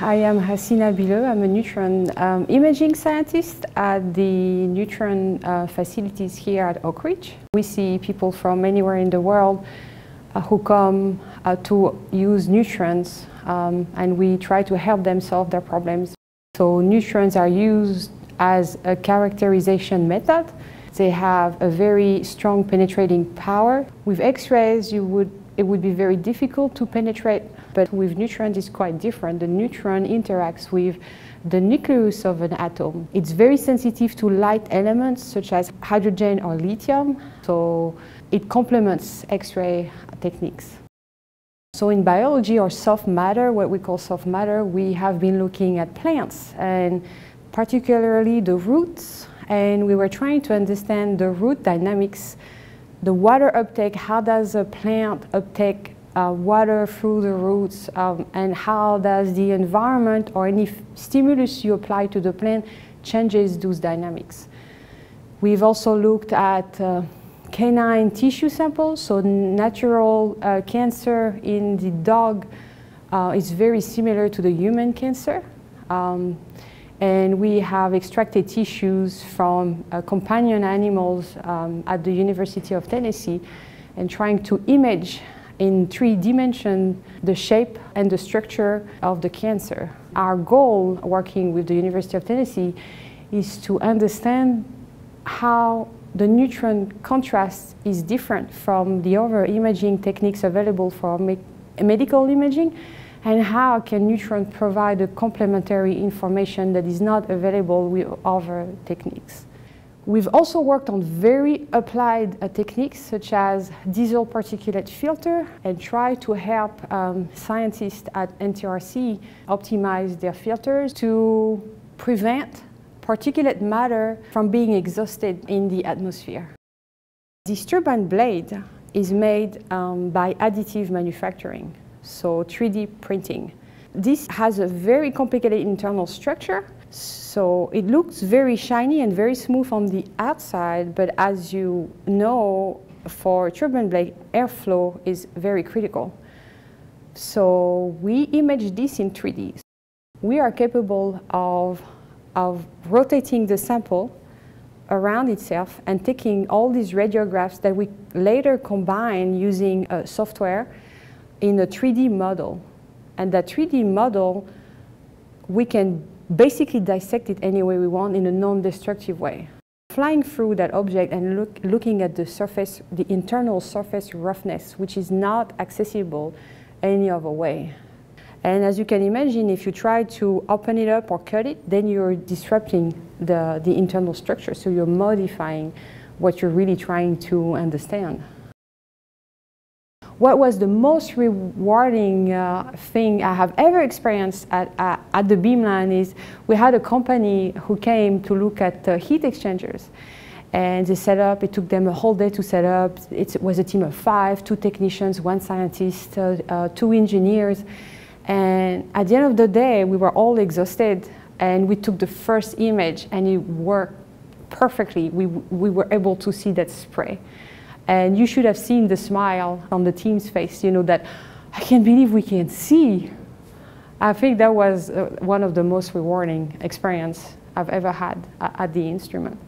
I am Hassina Bilheux. I'm a neutron um, imaging scientist at the neutron uh, facilities here at Oak Ridge. We see people from anywhere in the world uh, who come uh, to use neutrons um, and we try to help them solve their problems. So neutrons are used as a characterization method. They have a very strong penetrating power. With X-rays, you would it would be very difficult to penetrate, but with neutrons it's quite different. The neutron interacts with the nucleus of an atom. It's very sensitive to light elements such as hydrogen or lithium, so it complements X-ray techniques. So in biology or soft matter, what we call soft matter, we have been looking at plants and particularly the roots and we were trying to understand the root dynamics the water uptake, how does a plant uptake uh, water through the roots um, and how does the environment or any stimulus you apply to the plant changes those dynamics. We've also looked at uh, canine tissue samples, so natural uh, cancer in the dog uh, is very similar to the human cancer. Um, and we have extracted tissues from uh, companion animals um, at the University of Tennessee and trying to image in three dimensions the shape and the structure of the cancer. Our goal working with the University of Tennessee is to understand how the neutron contrast is different from the other imaging techniques available for me medical imaging and how can neutron provide a complementary information that is not available with other techniques. We've also worked on very applied uh, techniques such as diesel particulate filter and try to help um, scientists at NTRC optimize their filters to prevent particulate matter from being exhausted in the atmosphere. This turbine blade is made um, by additive manufacturing so 3D printing. This has a very complicated internal structure, so it looks very shiny and very smooth on the outside, but as you know, for turbine blade, airflow is very critical. So we image this in 3D. We are capable of, of rotating the sample around itself and taking all these radiographs that we later combine using uh, software in a 3D model. And that 3D model, we can basically dissect it any way we want in a non-destructive way. Flying through that object and look, looking at the surface, the internal surface roughness, which is not accessible any other way. And as you can imagine, if you try to open it up or cut it, then you're disrupting the, the internal structure. So you're modifying what you're really trying to understand. What was the most rewarding uh, thing I have ever experienced at, uh, at the Beamline is we had a company who came to look at uh, heat exchangers. And they set up, it took them a whole day to set up. It was a team of five, two technicians, one scientist, uh, uh, two engineers. And at the end of the day, we were all exhausted. And we took the first image and it worked perfectly. We, we were able to see that spray. And you should have seen the smile on the team's face, you know, that I can't believe we can see. I think that was uh, one of the most rewarding experience I've ever had at the instrument.